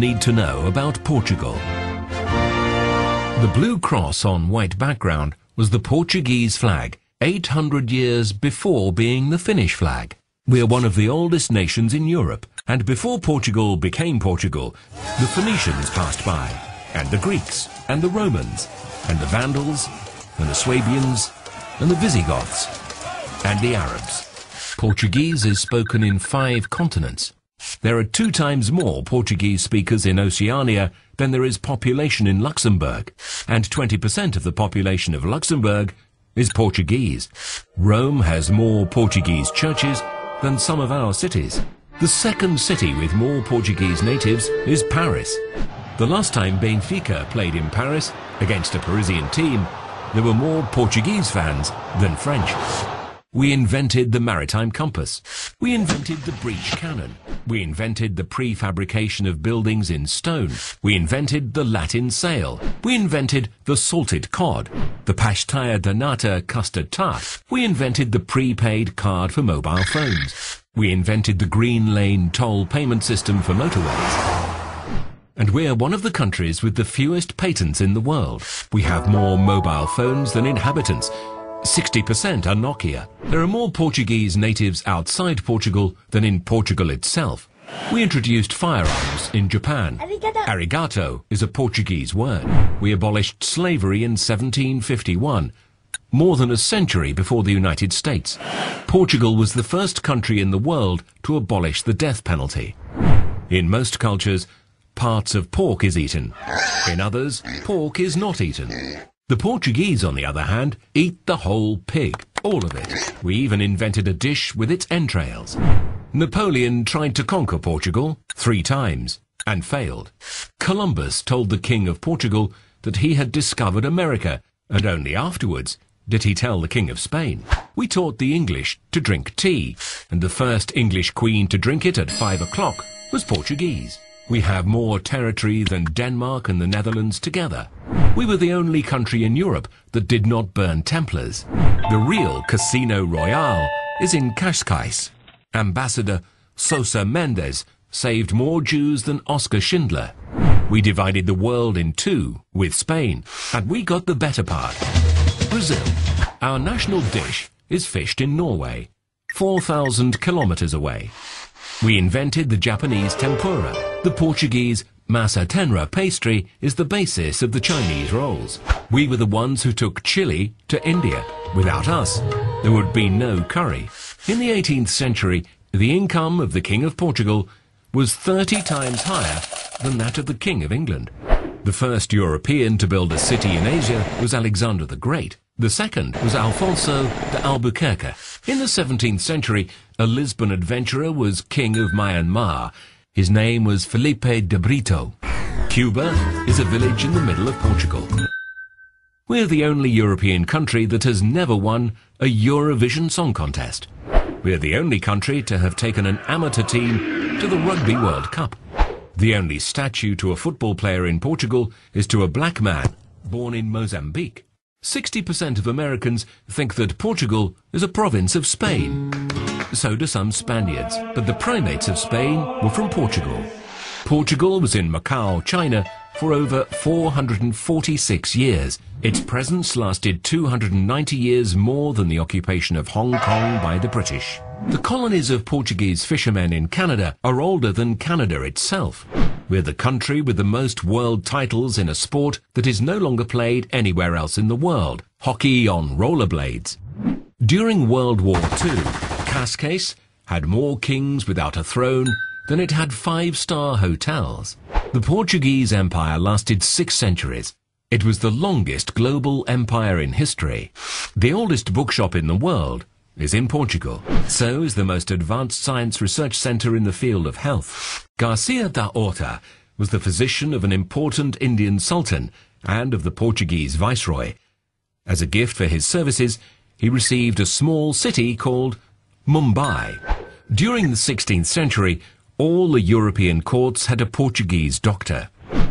need to know about Portugal. The blue cross on white background was the Portuguese flag, 800 years before being the Finnish flag. We are one of the oldest nations in Europe, and before Portugal became Portugal, the Phoenicians passed by, and the Greeks, and the Romans, and the Vandals, and the Swabians, and the Visigoths, and the Arabs. Portuguese is spoken in five continents. There are two times more Portuguese speakers in Oceania than there is population in Luxembourg, and 20% of the population of Luxembourg is Portuguese. Rome has more Portuguese churches than some of our cities. The second city with more Portuguese natives is Paris. The last time Benfica played in Paris against a Parisian team, there were more Portuguese fans than French. We invented the maritime compass. We invented the breech cannon. We invented the prefabrication of buildings in stone. We invented the Latin sail. We invented the salted cod, the pastaya de nata custard tart. We invented the prepaid card for mobile phones. We invented the green lane toll payment system for motorways. And we're one of the countries with the fewest patents in the world. We have more mobile phones than inhabitants. 60% are Nokia. There are more Portuguese natives outside Portugal than in Portugal itself. We introduced firearms in Japan. Arigato. Arigato is a Portuguese word. We abolished slavery in 1751, more than a century before the United States. Portugal was the first country in the world to abolish the death penalty. In most cultures, parts of pork is eaten. In others, pork is not eaten. The Portuguese, on the other hand, eat the whole pig, all of it. We even invented a dish with its entrails. Napoleon tried to conquer Portugal three times and failed. Columbus told the King of Portugal that he had discovered America, and only afterwards did he tell the King of Spain. We taught the English to drink tea, and the first English queen to drink it at five o'clock was Portuguese. We have more territory than Denmark and the Netherlands together. We were the only country in Europe that did not burn Templars. The real Casino Royale is in Cascais. Ambassador Sousa Mendes saved more Jews than Oscar Schindler. We divided the world in two with Spain, and we got the better part. Brazil. Our national dish is fished in Norway, 4,000 kilometers away. We invented the Japanese tempura. The Portuguese massa tenra pastry is the basis of the Chinese rolls. We were the ones who took chili to India. Without us, there would be no curry. In the 18th century, the income of the King of Portugal was 30 times higher than that of the King of England. The first European to build a city in Asia was Alexander the Great. The second was Alfonso de Albuquerque. In the 17th century, a Lisbon adventurer was king of Myanmar. His name was Filipe de Brito. Cuba is a village in the middle of Portugal. We're the only European country that has never won a Eurovision Song Contest. We're the only country to have taken an amateur team to the Rugby World Cup. The only statue to a football player in Portugal is to a black man born in Mozambique. 60% of Americans think that Portugal is a province of Spain. So do some Spaniards, but the primates of Spain were from Portugal. Portugal was in Macau, China, for over 446 years. Its presence lasted 290 years more than the occupation of Hong Kong by the British. The colonies of Portuguese fishermen in Canada are older than Canada itself. We're the country with the most world titles in a sport that is no longer played anywhere else in the world, hockey on rollerblades. During World War II, Cascais had more kings without a throne than it had five-star hotels. The Portuguese Empire lasted six centuries. It was the longest global empire in history. The oldest bookshop in the world is in Portugal. So is the most advanced science research center in the field of health. Garcia da Orta was the physician of an important Indian sultan and of the Portuguese viceroy. As a gift for his services, he received a small city called Mumbai. During the 16th century, all the European courts had a Portuguese doctor.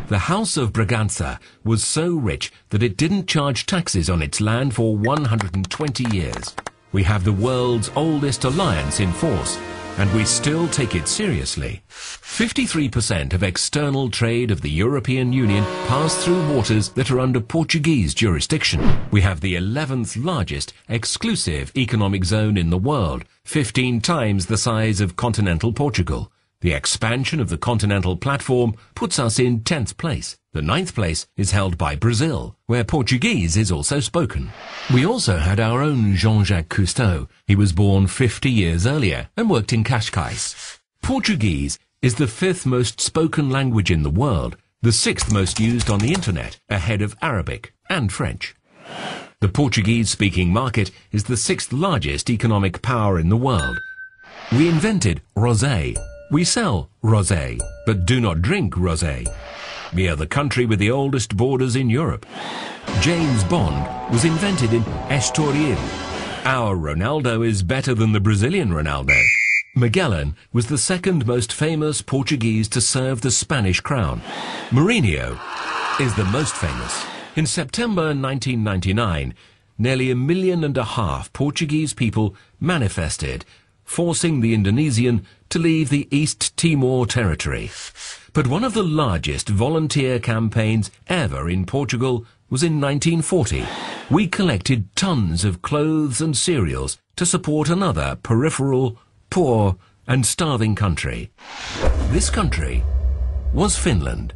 The House of Braganza was so rich that it didn't charge taxes on its land for 120 years. We have the world's oldest alliance in force, and we still take it seriously. 53% of external trade of the European Union pass through waters that are under Portuguese jurisdiction. We have the 11th largest exclusive economic zone in the world, 15 times the size of continental Portugal. The expansion of the continental platform puts us in 10th place. The ninth place is held by Brazil, where Portuguese is also spoken. We also had our own Jean-Jacques Cousteau. He was born 50 years earlier and worked in Cascais. Portuguese is the fifth most spoken language in the world, the sixth most used on the internet, ahead of Arabic and French. The Portuguese-speaking market is the sixth largest economic power in the world. We invented rosé, we sell rosé, but do not drink rosé. We are the country with the oldest borders in Europe. James Bond was invented in Estoril. Our Ronaldo is better than the Brazilian Ronaldo. Magellan was the second most famous Portuguese to serve the Spanish crown. Mourinho is the most famous. In September 1999, nearly a million and a half Portuguese people manifested forcing the Indonesian to leave the East Timor territory. But one of the largest volunteer campaigns ever in Portugal was in 1940. We collected tons of clothes and cereals to support another peripheral, poor and starving country. This country was Finland.